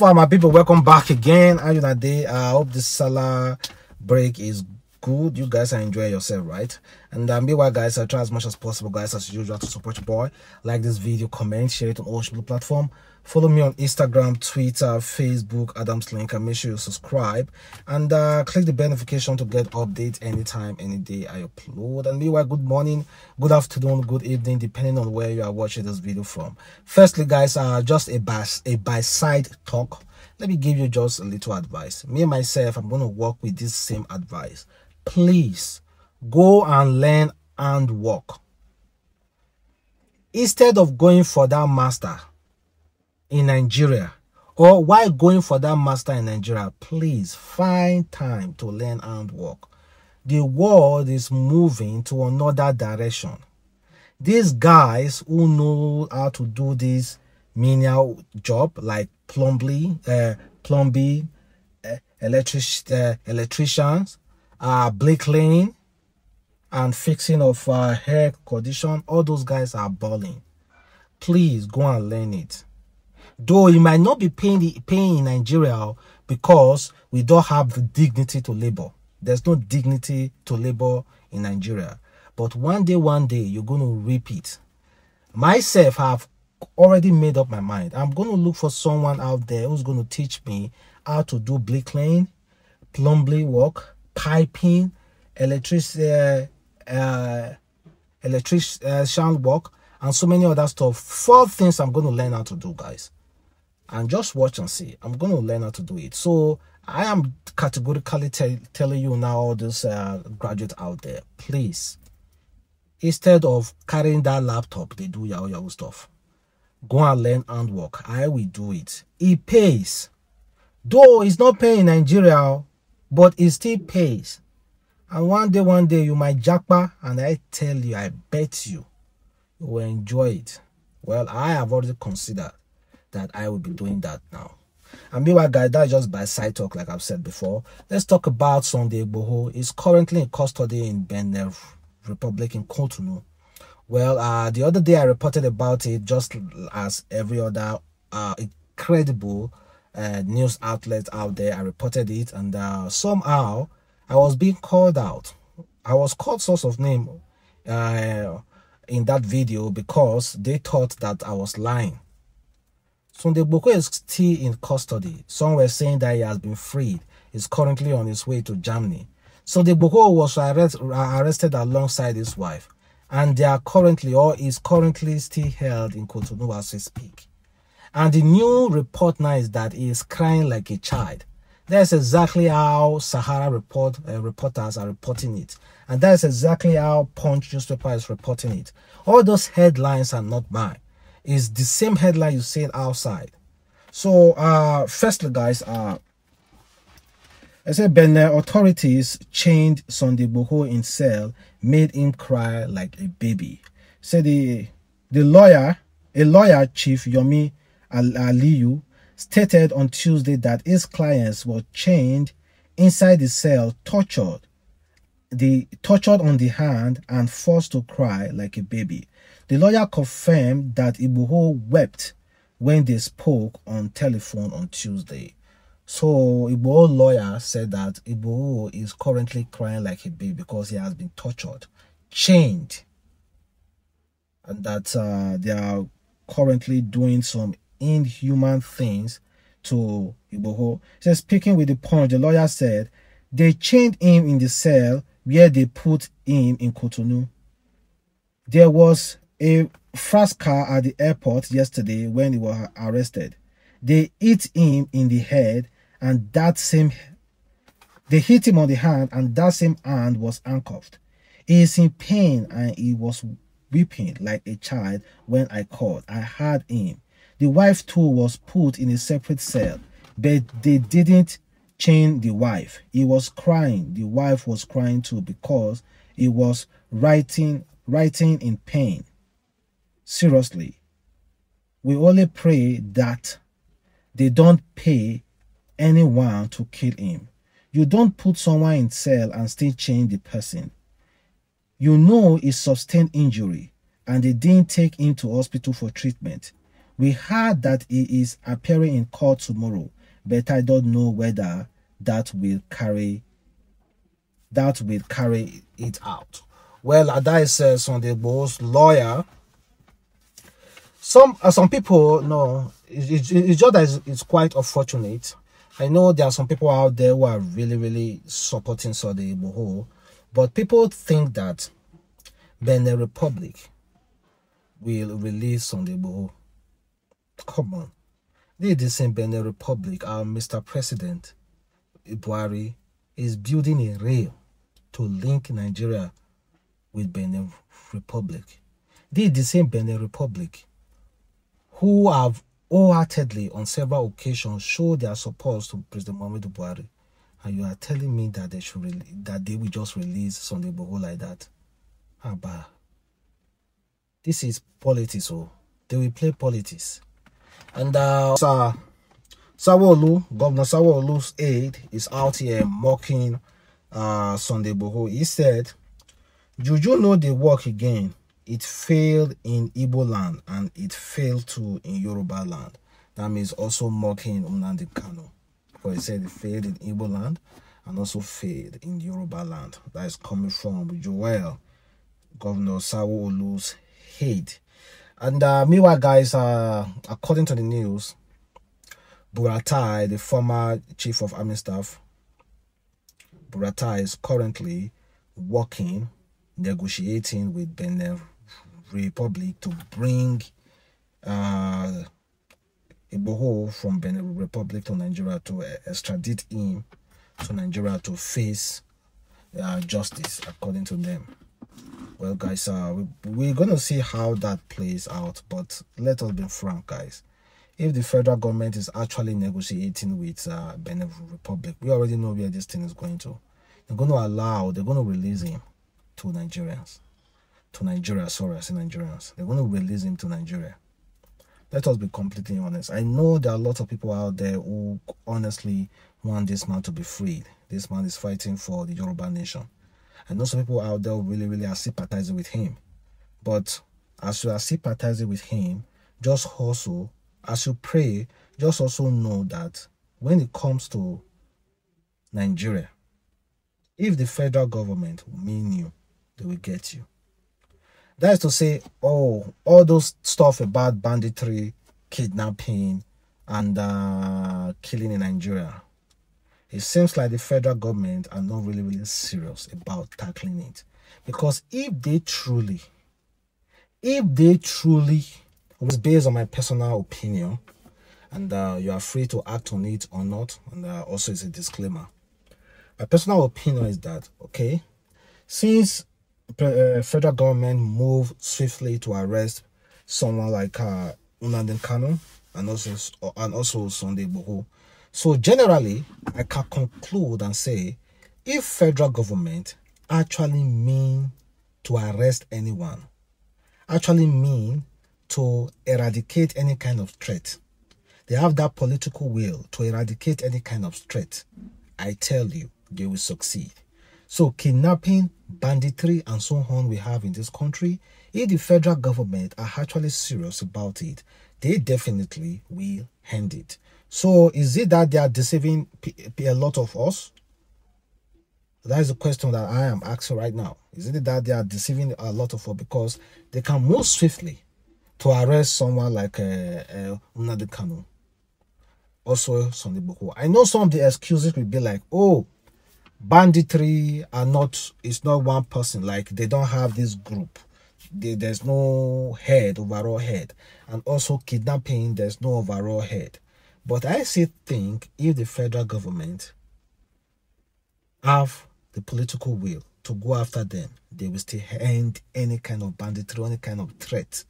far, my people, welcome back again. How you day? I hope this Salah break is good. You guys are enjoying yourself, right? And um, meanwhile, guys, I try as much as possible, guys, as usual, to support your boy. Like this video, comment, share it on all social platform. Follow me on Instagram, Twitter, Facebook, Adams Link, and make sure you subscribe and uh, click the notification to get updates anytime, any day I upload. And meanwhile, good morning, good afternoon, good evening, depending on where you are watching this video from. Firstly, guys, uh, just a by a by side talk. Let me give you just a little advice. Me myself, I'm going to work with this same advice. Please go and learn and work instead of going for that master in Nigeria or why going for that master in Nigeria, please find time to learn and work. The world is moving to another direction. These guys who know how to do this menial job like plumbing, uh, plumbing, uh, electric, uh, electricians, uh, bricklaying, and fixing of uh, hair condition, all those guys are balling. Please go and learn it though it might not be paying, paying in Nigeria because we don't have the dignity to labor. There's no dignity to labor in Nigeria. But one day, one day, you're going to repeat. Myself, have already made up my mind. I'm going to look for someone out there who's going to teach me how to do bricklaying, plumbing work, piping, electric, uh, uh, electrician work, and so many other stuff. Four things I'm going to learn how to do, guys and just watch and see. I'm going to learn how to do it. So I am categorically telling you now, all those uh, graduates out there, please, instead of carrying that laptop, they do your your stuff. Go and learn handwork. I will do it. It pays. Though it's not paying in Nigeria, but it still pays. And one day, one day, you might jackpot, and I tell you, I bet you, you will enjoy it. Well, I have already considered that I will be doing that now. And meanwhile, guys, that's just by side talk, like I've said before. Let's talk about Sunday Igboho. He's currently in custody in Benin Republic in Cotonou. Well, uh, the other day I reported about it just as every other uh, incredible uh, news outlet out there. I reported it, and uh, somehow I was being called out. I was called source of name uh, in that video because they thought that I was lying. Sunday Igboho is still in custody. Some were saying that he has been freed. He's currently on his way to Germany. Sunday Igboho was arrest, arrested alongside his wife. And they are currently, or is currently still held in Cotonou as we speak. And the new report now is that he is crying like a child. That's exactly how Sahara report uh, reporters are reporting it. And that's exactly how Punch newspaper is reporting it. All those headlines are not mine It's the same headline you see outside. So, uh, firstly, guys, uh, I said Benin authorities chained Sunday Igboho in cell, made him cry like a baby. Said the the lawyer, a lawyer, Chief Yomi Aliyu, stated on Tuesday that his clients were chained inside the cell, tortured, the tortured on the hand and forced to cry like a baby. The lawyer confirmed that Igboho wept when they spoke on telephone on Tuesday. So Igboho lawyer said that Igboho is currently crying like a baby because he has been tortured, chained, and that uh, they are currently doing some inhuman things to Igboho. So speaking with the point, the lawyer said they chained him in the cell where they put him in Cotonou. There was a fast car at the airport yesterday when he was arrested. They hit him in the head and that same they hit him on the hand and that same hand was handcuffed. He is in pain and he was weeping like a child when I called. I heard him. The wife too was put in a separate cell, but they didn't chain the wife. He was crying. The wife was crying too because he was writing writing in pain seriously. We only pray that they don't pay anyone to kill him. You don't put someone in cell and still chain the person. You know he sustained injury and they didn't take him to hospital for treatment. We heard that he is appearing in court tomorrow, but I don't know whether that will carry that will carry it out. Well, Adai says on the boss lawyer. Some uh, some people know it's, it's just that it's, it's quite unfortunate. I know there are some people out there who are really really supporting Sunday Igboho, but people think that Benin Republic will release Sunday Igboho. Come on. This is the same Benin Republic, our Mr. President, Buhari, is building a rail to link Nigeria with Benin Republic. This is the same Benin Republic who have wholeheartedly on several occasions showed their support to President Muhammadu Buhari. And you are telling me that they should that they will just release Igboho like that. Abba. This is politics, oh. They will play politics. And uh Sir Sawolu, Governor Sanwo-Olu's aide, is out here mocking uh Sunday Igboho. He said, Juju know the work again. It failed in Igbo land and it failed too in Yoruba land. That means also mocking Nnamdi Kanu. For he said it failed in Igbo land and also failed in Yoruba land. That is coming from Joel Governor Sawo head. And uh, meanwhile, guys, uh, according to the news, Buratai, the former chief of army staff, Buratai is currently working, negotiating with Benin Republic to bring uh, Igboho from Benin Republic to Nigeria to extradite him to Nigeria to face uh, justice, according to them well guys uh we're gonna see how that plays out but let us be frank guys. If the federal government is actually negotiating with uh benin republic we already know where this thing is going to. They're going to allow they're going to release him to nigerians. To nigeria sorry i say nigerians. They're going to release him to nigeria. Let us be completely honest. I know there are a lot of people out there who honestly want this man to be freed. This man is fighting for the yoruba nation I know some people out there really, really are sympathizing with him. But as you are sympathizing with him, just also, as you pray, just also know that when it comes to Nigeria, if the federal government mean you, they will get you. That is to say, oh, all those stuff about banditry, kidnapping, and uh, killing in Nigeria it seems like the federal government are not really, really serious about tackling it. Because if they truly, if they truly, was based on my personal opinion, and uh, you are free to act on it or not, and uh, also it's a disclaimer. My personal opinion is that, okay, since uh, federal government moved swiftly to arrest someone like uh, Nnamdi Kanu and also and also Sunday Igboho, so generally, I can conclude and say, if federal government actually mean to arrest anyone, actually mean to eradicate any kind of threat, they have that political will to eradicate any kind of threat, I tell you, they will succeed. So kidnapping, banditry, and so on we have in this country, if the federal government are actually serious about it, they definitely will hand it. So is it that they are deceiving a lot of us? That is the question that I am asking right now. Is it that they are deceiving a lot of us because they can move swiftly to arrest someone like uh, uh, also Sunday Igboho. I know some of the excuses will be like, oh, banditry are not, it's not one person, like they don't have this group. They, there's no head, overall head. And also kidnapping, there's no overall head. But I still think if the federal government have the political will to go after them, they will still end any kind of banditry, any kind of threat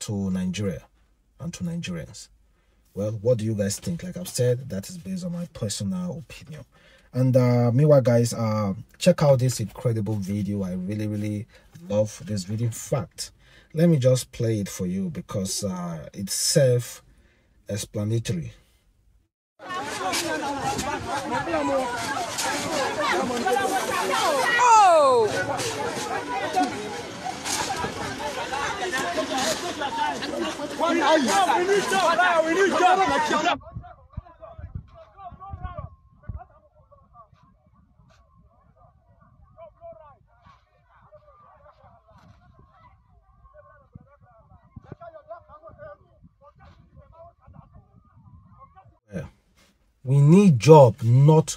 to Nigeria and to Nigerians. Well, what do you guys think? Like I've said, that is based on my personal opinion. And uh, meanwhile, guys, uh, check out this incredible video. I really, really love this video. In fact, let me just play it for you because uh, it's explanatory. Oh! We need job, not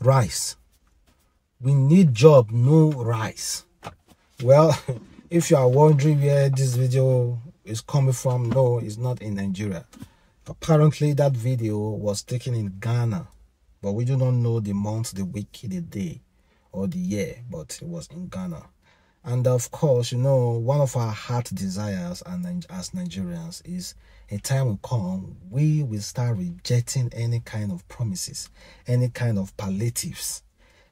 rice. We need job, no rice. Well, if you are wondering where this video is coming from, no, it's not in Nigeria. Apparently, that video was taken in Ghana, but we do not know the month, the week, the day, or the year, but it was in Ghana. And of course, you know, one of our heart desires and as Nigerians is a time will come, we will start rejecting any kind of promises, any kind of palliatives,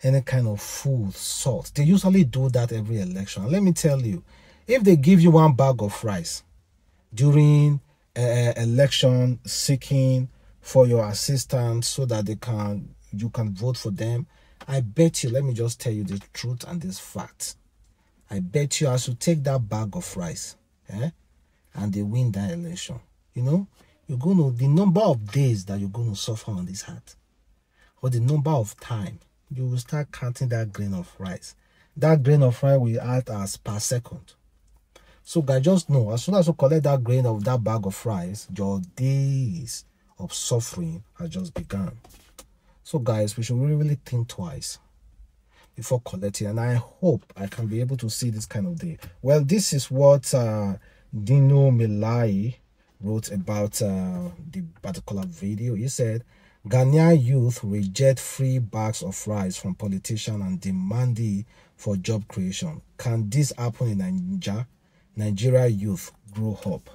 any kind of food, salt. They usually do that every election. Let me tell you, if they give you one bag of rice during uh, election seeking for your assistance so that they can you can vote for them, I bet you, let me just tell you the truth and this fact I bet you I should take that bag of rice eh, and they win that election. You know, you're going to, the number of days that you're going to suffer on this heart, or the number of time, you will start counting that grain of rice. That grain of rice will act as per second. So guys, just know, as soon as you collect that grain of that bag of rice, your days of suffering has just begun. So guys, we should really, really think twice before collecting and i hope i can be able to see this kind of day. Well this is what uh, Dino Melaye wrote about uh, the particular video. He said ghanaian youth reject free bags of rice from politicians and demand it for job creation. Can this happen in nigeria nigeria youth grow up.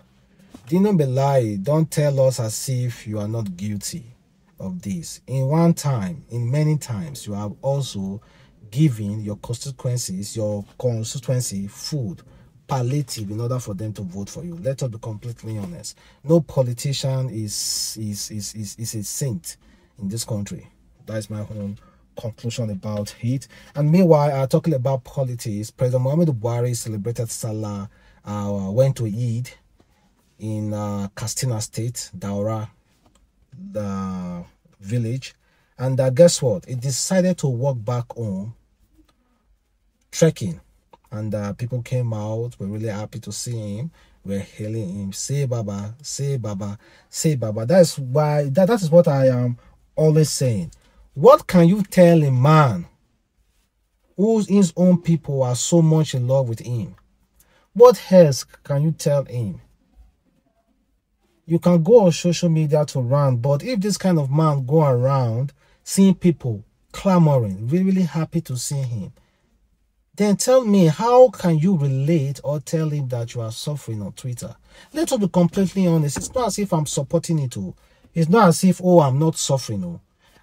Dino Melaye don't tell us as if you are not guilty of this. In one time in many times you have also giving your constituencies, your constituency food, palliative in order for them to vote for you. Let us be completely honest. No politician is is is is, is a saint in this country. That is my own conclusion about it. And meanwhile, uh, talking about politics, President Muhammad Buhari celebrated Salah, uh, went to Eid in uh, Katsina State, Daura, the village. And uh, guess what? He decided to walk back home trekking and uh, people came out were really happy to see him. We're hailing him. Say baba say baba say baba. That's why that, that is what i am always saying. What can you tell a man whose his own people are so much in love with him? What else can you tell him? You can go on social media to run but if this kind of man go around seeing people clamoring really, really happy to see him then tell me how can you relate or tell him that you are suffering on Twitter? Let us be completely honest. It's not as if I'm supporting it. All. Oh. It's not as if, oh, I'm not suffering. Oh.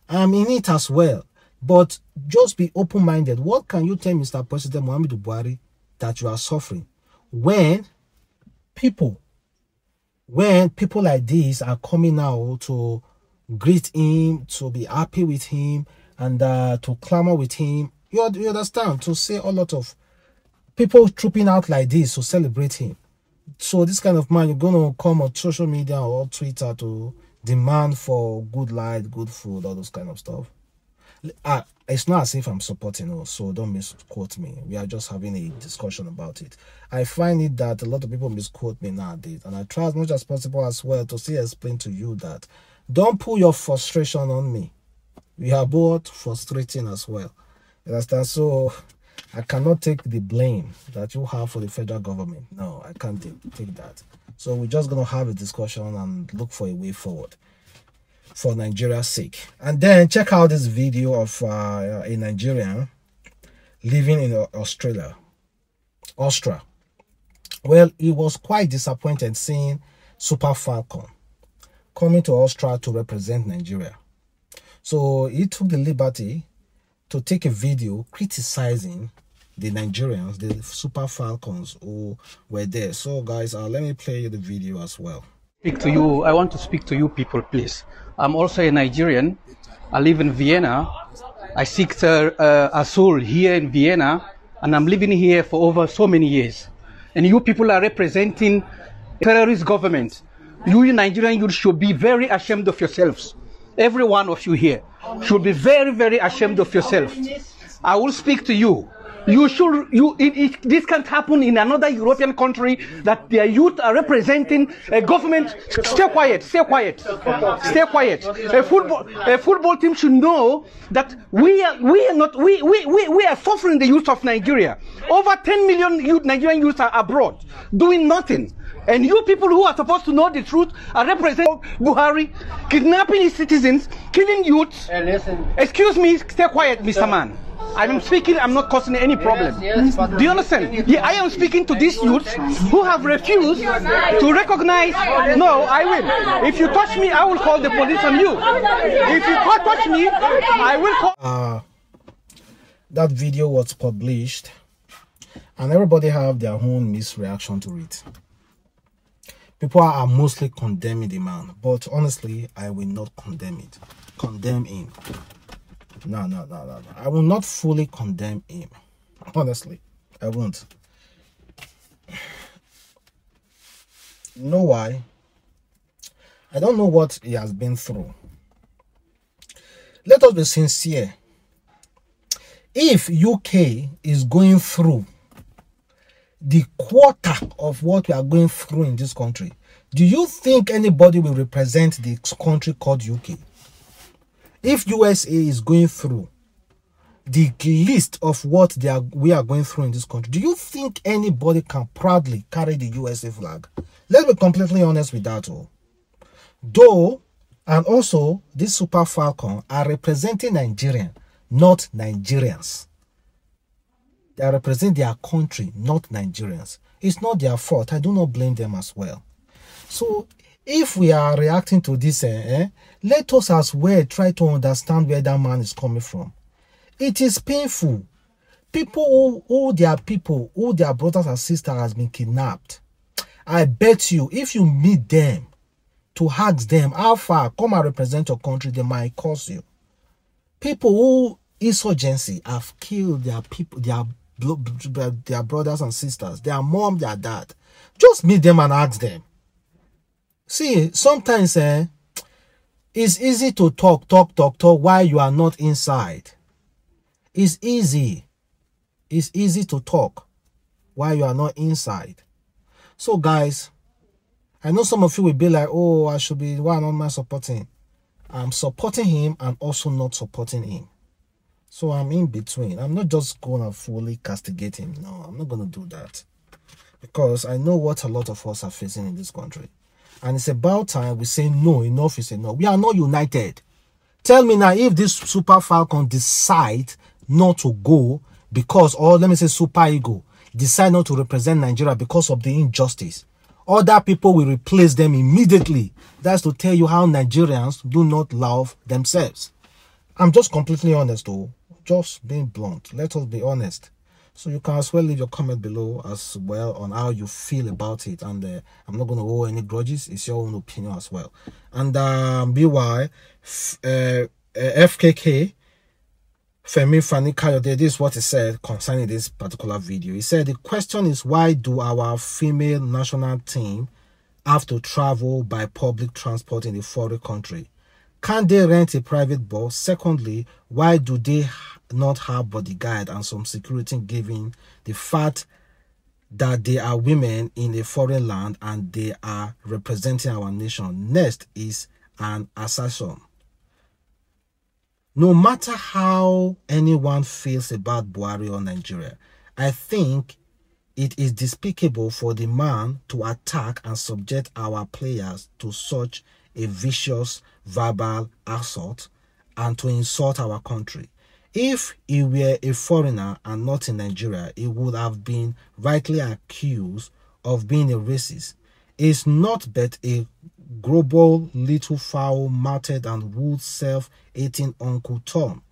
I'm in it as well. But just be open-minded. What can you tell Mr. President Muhammadu Buhari that you are suffering? When people, when people like this are coming out to greet him, to be happy with him, and uh, to clamor with him you, you understand? To see a lot of people trooping out like this to celebrate him. So this kind of man, you're going to come on social media or Twitter to demand for good light, good food, all those kind of stuff. Uh, it's not as if I'm supporting us, so don't misquote me. We are just having a discussion about it. I find it that a lot of people misquote me nowadays, and I try as much as possible as well to see explain to you that don't put your frustration on me. We are both frustrating as well. Understand? So I cannot take the blame that you have for the federal government. No, I can't take that. So we're just going to have a discussion and look for a way forward for Nigeria's sake. And then check out this video of uh, a Nigerian living in Australia, Austria. Well, he was quite disappointed seeing Super Falcon coming to Austria to represent Nigeria. So he took the liberty to take a video criticizing the Nigerians, the Super Falcons who were there. So, guys, uh, let me play you the video as well. Speak to you. I want to speak to you people, please. I'm also a Nigerian. I live in Vienna. I seek uh, a soul here in Vienna, and I'm living here for over so many years. and you people are representing terrorist government. You Nigerian you should be very ashamed of yourselves. Every one of you here should be very, very ashamed of yourself. I will speak to you. You should, you, it, it, this can't happen in another European country that their youth are representing a government. Stay quiet, stay quiet, stay quiet. A football, a football team should know that we are, we are not, we, we, we, we are suffering the youth of Nigeria. Over 10 million youth, Nigerian youth are abroad doing nothing. And you people who are supposed to know the truth are representing Buhari, kidnapping his citizens, killing youths. Hey, listen. Excuse me, stay quiet, Mr. Man. I'm speaking, I'm not causing any problem. yes, but- Do you understand? Yeah, I am speaking to these youths who have refused to recognize. No, I will. If you touch me, I will call the police on you. If you can't touch me, I will call. uh that video was published and everybody have their own misreaction to it people are mostly condemning the man but honestly i will not condemn it. Condemn him. No no no no, no. i will not fully condemn him. Honestly i won't. You know why? I don't know what he has been through. Let us be sincere. If UK is going through the quarter of what we are going through in this country, do you think anybody will represent the country called UK? If USA is going through the list of what they are we are going through in this country, do you think anybody can proudly carry the USA flag? Let's be completely honest with that. All. Though, and also, this Super Falcon are representing Nigerian, not Nigerians. They are representing their country, not Nigerians. It's not their fault. I do not blame them as well. So, if we are reacting to this, eh, eh, let us as well try to understand where that man is coming from. It is painful. People who their people, who their brothers and sisters has been kidnapped. I bet you, if you meet them, to ask them how far come and represent your country, they might curse you. People who insurgency have killed their people, their their brothers and sisters, their mom, their dad. Just meet them and ask them. See, sometimes eh, it's easy to talk, talk, talk, talk while you are not inside. It's easy. It's easy to talk while you are not inside. So, guys, I know some of you will be like, oh, I should be, why am I supporting? I'm supporting him and also not supporting him. So I'm in between. I'm not just gonna fully castigate him. No, I'm not gonna do that. Because I know what a lot of us are facing in this country. And it's about time we say no, enough is enough. We are not united. Tell me now if this Super Falcon decide not to go because, or let me say Super Eagle, decide not to represent Nigeria because of the injustice. Other people will replace them immediately. That's to tell you how Nigerians do not love themselves. I'm just completely honest though. Just being blunt. Let us be honest. So you can as well leave your comment below as well on how you feel about it. And uh, I'm not going to hold any grudges. It's your own opinion as well. And um, BY, uh, uh, FKK, Femi Fani Kayode, this is what he said concerning this particular video. He said, the question is why do our female national team have to travel by public transport in a foreign country? Can they rent a private bus? Secondly, why do they not have bodyguard and some security given the fact that they are women in a foreign land and they are representing our nation? Next is an assassin. No matter how anyone feels about Buhari or Nigeria, I think it is despicable for the man to attack and subject our players to such a vicious verbal assault and to insult our country. If he were a foreigner and not in Nigeria, he would have been rightly accused of being a racist. Is not but a global little foul mouthed and rude self hating Uncle Tom.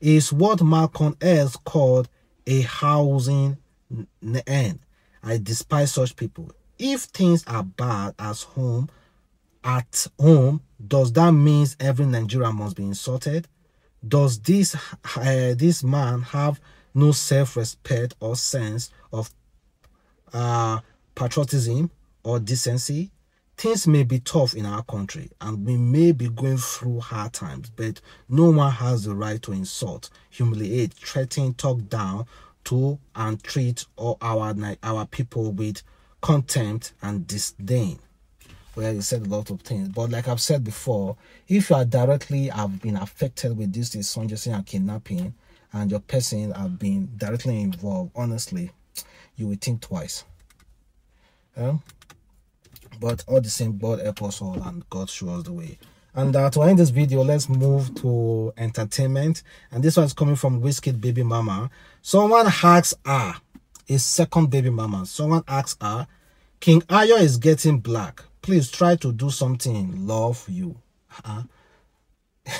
Is what Malcolm X called a housing end. I despise such people. If things are bad at home, at home, does that mean every Nigerian must be insulted? Does this uh, this man have no self-respect or sense of uh, patriotism or decency, things may be tough in our country and we may be going through hard times, but no one has the right to insult, humiliate, threaten, talk down to and treat all our our people with contempt and disdain. Well, he said a lot of things, but like I've said before, if you are directly have been affected with this insurgency and kidnapping, and your person have been directly involved, honestly, you will think twice. Yeah? But all the same, God help us all and God show us the way. And uh, to end this video, let's move to entertainment. And this one is coming from Wizkid Baby Mama. Someone asks her, a second baby mama, someone asks her, King Ayo is getting black. Please try to do something. Love you. Uh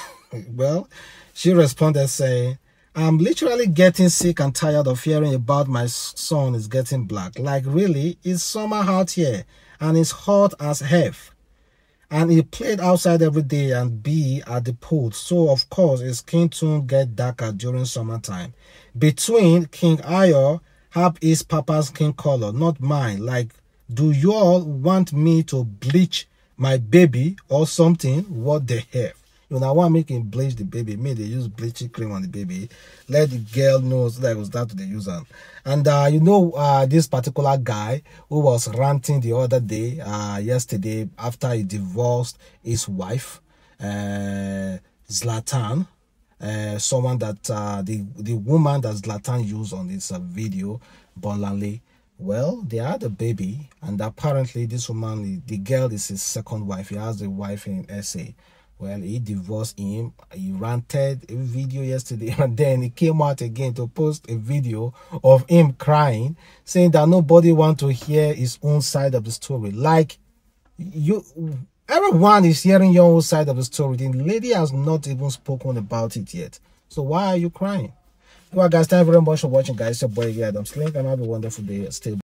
well, she responded saying, I'm literally getting sick and tired of hearing about my son is getting black. Like, really? It's summer out here and it's hot as hell. And he played outside every day and be at the pool. So, of course, his skin tone get darker during summertime. Between King Ayo, have his papa's skin color, not mine. Like, do you all want me to bleach my baby or something? What the hell? You know, I want making bleach the baby. Me, they use bleaching cream on the baby. Let the girl know so that was that to the user. And uh, you know, uh, this particular guy who was ranting the other day, uh, yesterday, after he divorced his wife, uh, Zlatan, uh, someone that uh, the the woman that Zlatan used on this video, Bolanle. Well, they had a baby, and apparently this woman, the girl, is his second wife. He has a wife in SA well he divorced him. He ranted a video yesterday and then he came out again to post a video of him crying saying that nobody want to hear his own side of the story. Like you everyone is hearing your own side of the story. The lady has not even spoken about it yet. So why are you crying well guys thank you very much for watching guys. It's your boy yeah i'm sling and have a wonderful day. Stay